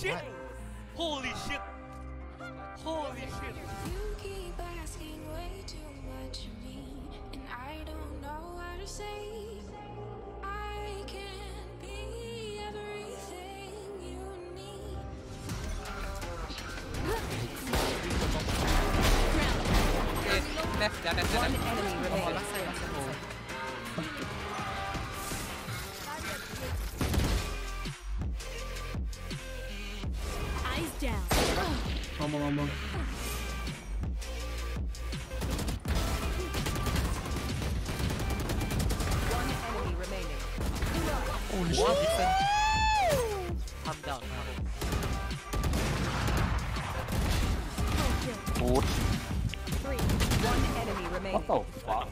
shit! Holy shit! Holy shit! You keep asking way too much of me, and I don't know what to say. I can be everything you need. Okay, left, left, left, One left. down. Almost, almost. One enemy remaining. Holy shit! I'm down. Four. Three. One enemy remaining. What the fuck?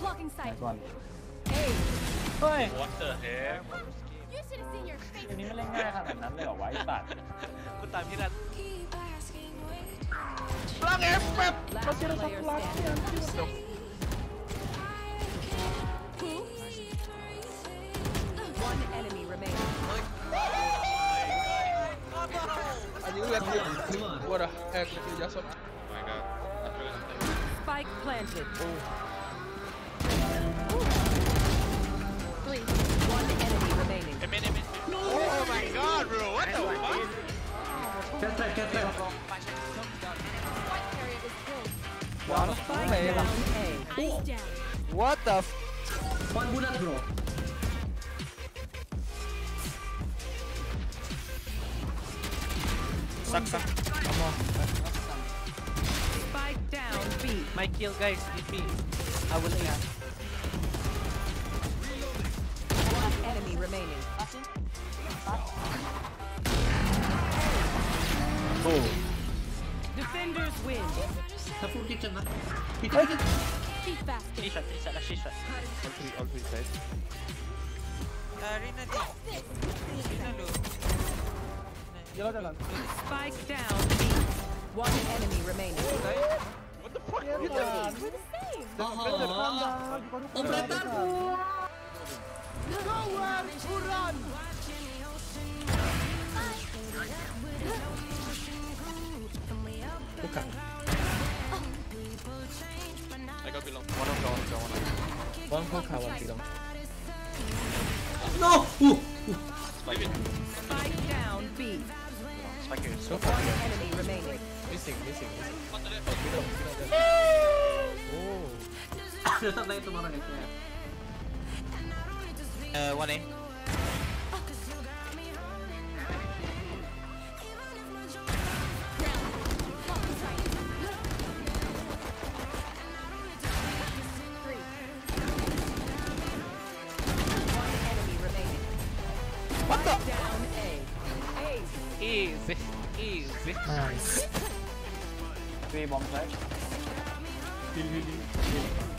Blocking sight. Nice one. Hey. What the heck? You should have seen your อั face. นนี้ไม่เล่นง่ายขนาดนั้นเลยเหรอวะไอ้สัตว์ กูตามพี่รัน Keep asking way too much. ลังเอฟแบบ Last player standing. I can be everything. One enemy remaining. Are you left What the heck? You just Spike planted. god, bro, what the fuck? Get that, get that. One. What the f- One bullet, bro. Suck, suck. Come on. Spike down, B. My kill, guys, DP. I will aim. One enemy remaining. Oh. Defenders win. Tá full kitchen na. Kitchen, kitchen. Keep back. Trisha, Trisha, la Trisha. On three, on three side. Arena D. Arena low. Yellow down. Spike down. One enemy remaining. What the fuck? Yeah, man. We're the same. Oh, Obratar! Nowhere to run! 사원기랑 No! 우! 우! 스파이크 Spike down B. 스파이크 스파이크 One enemy remaining. Missing, missing, missing 오. Uh, one A. Nice. Three bomb flash.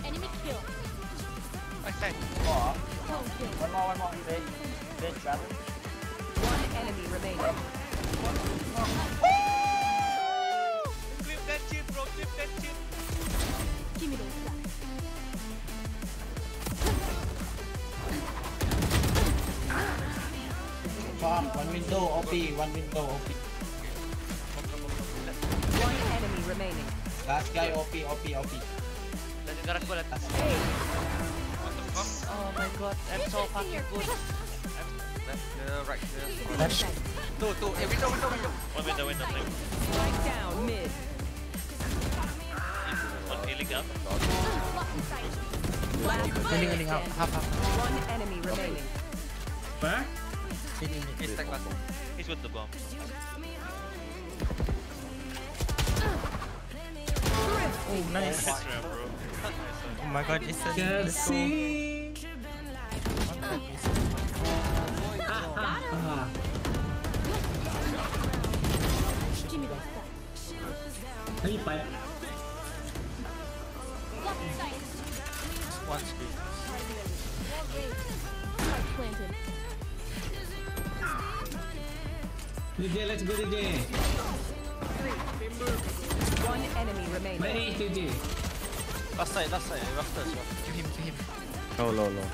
Enemy kill. Okay. One more, one more. They, they travel. One enemy remaining. One Bomb, one window, OP, one window, OP. Last guy OP, OP, OP. Lagi garas gue, lihat. Oh my god, I'm so fucking good. Left right here. Left. Tuh, tuh, eh, window, window. One window, window, Right down, mid. Healing up. Healing, half. One He's with the bomb. Oh, nice. oh my god, it's such a see. Reaper. One speed. DJ, let's go DJ. One enemy remaining. Many to do. Last side, last side, last side. Kill him, give him. Oh, low, low.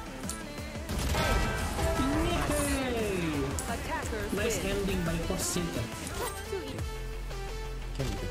Nice. Attackers nice win. ending by Forsaken. Can you do?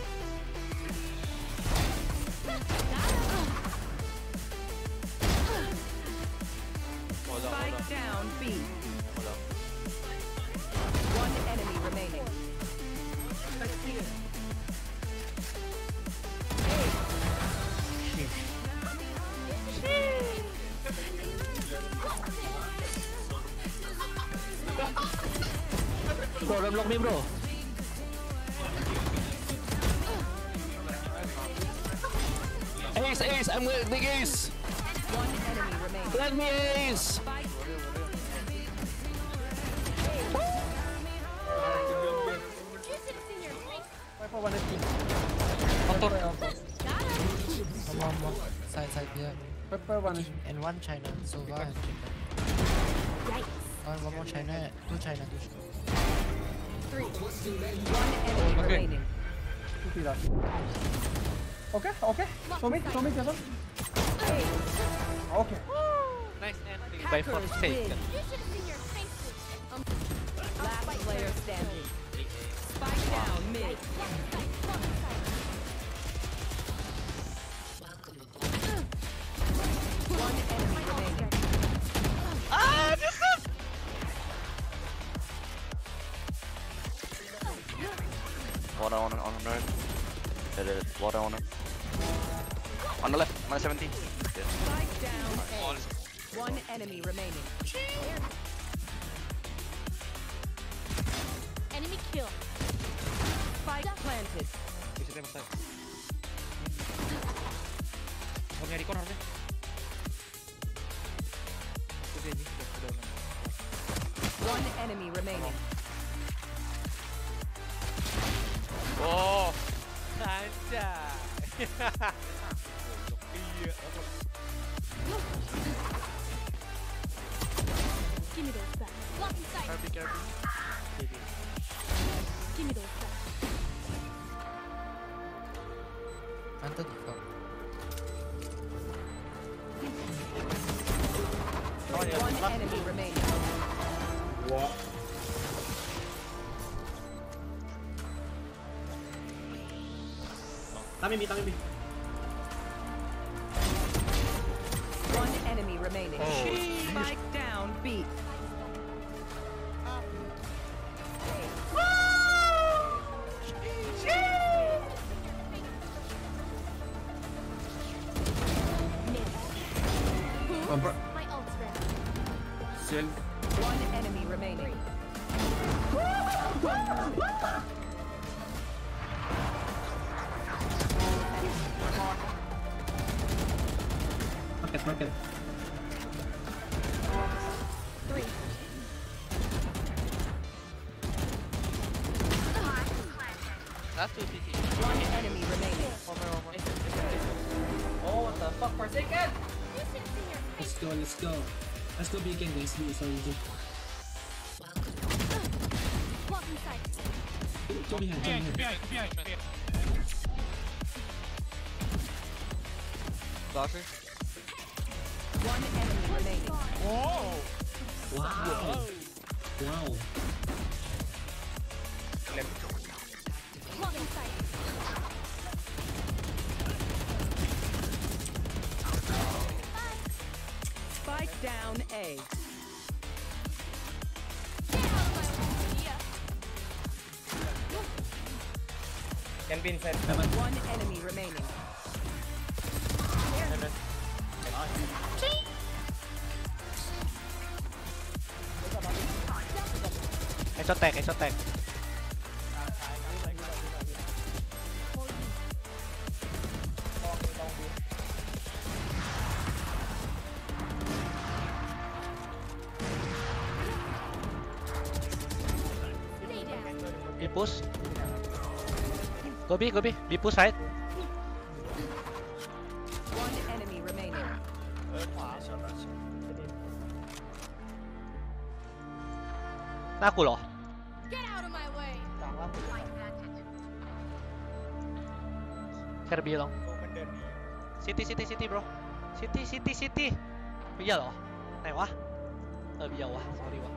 Bro, don't block me, bro. Ace, ace, I'm with big ace. One enemy remaining. Let me ace. Spike You should have seen your. Motor. Got him. One, one, one. Side, side, yeah. Pepper one. And one China. Sova and China. Yikes. One, one more China. Two China, two China. Three. one enemy Okay. remaining. Okay, okay. Show me, show me, Jason. Okay. Nice ending by Hackers Forsaken. You should have seen your faces. Um, Last player standing. Spike down mid. One enemy remaining. On, on the right. There, there, water on it. On the left, minus 70. Yes. Spike down All A. One enemy remaining. enemy kill. Spike planted. Bisa tembak saya. Mau nyari corner deh. One enemy remaining. Oh, anjay. Iya. Give me those back. Blocking sight. Careful, careful. Give me those back. Mantap default. One enemy remaining. Tami B, Tami B. One enemy remaining. Oh. Spike down B. My ult's Rocket, rocket. Three. That's two CT. One enemy remaining. One more, one more. You should have seen your Let's go, let's go. Let's go B again, guys. B, sorry. B. blocking sight. Go behind, go behind. Blocker. One enemy remaining. Oh! Wow. Wow. Blocking sight. Spike down A. Get out of my One enemy Headshot tag, headshot tag. Stay down. B push. Go B, go B. B push side. One enemy remaining. Kirby bilang. City, city, city bro. City, city, city. Iya loh. Nah, wah. Eh, Tapi ya wah, sorry wah.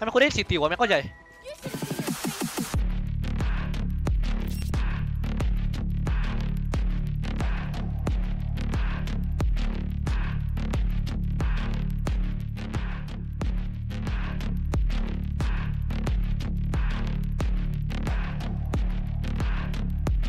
Tapi aku dari city wah, mereka jai. Eh.